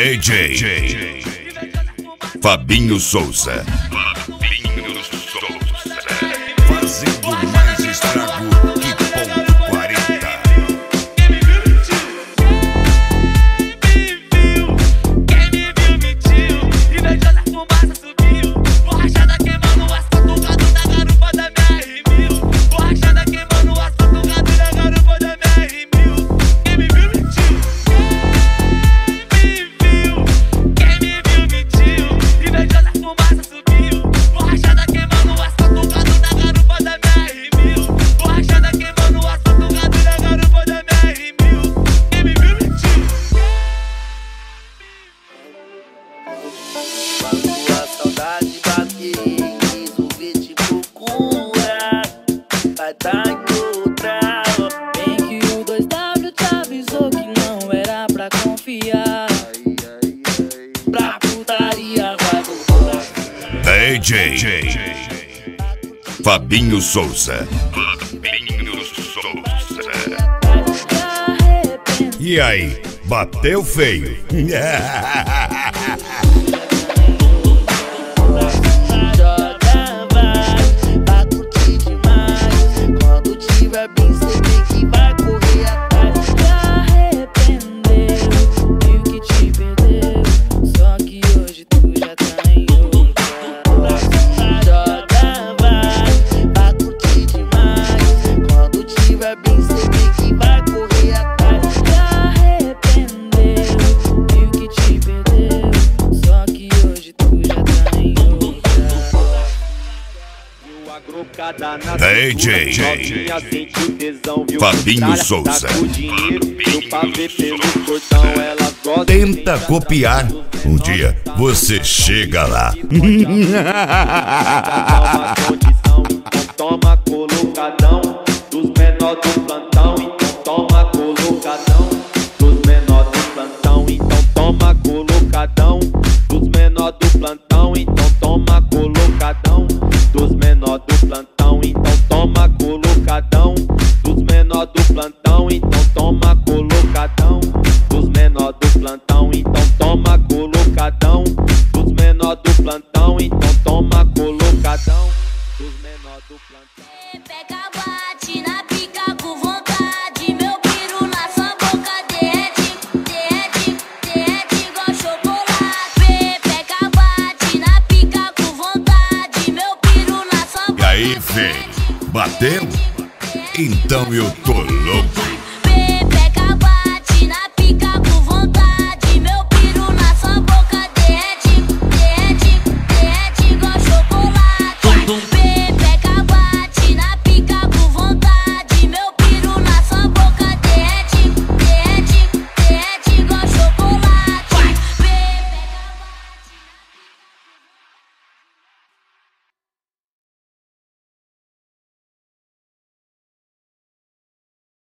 DJ. Fabinho Souza. DJ, DJ. Fabinho Souza. Fabinho Souza. E aí, bateu feio? DJ né, Fabinho Souza. Tenta copiar. Um dia você chega lá. Toma colocadão. Então toma colocadão dos menores do plantão. Pega, bate na pica com vontade. Meu piro na sua boca derrete, derrete, derrete igual chocolate. Pega, bate na pica com vontade. Meu piro na sua boca. E aí, vem, é é bateu? É então eu tô louco.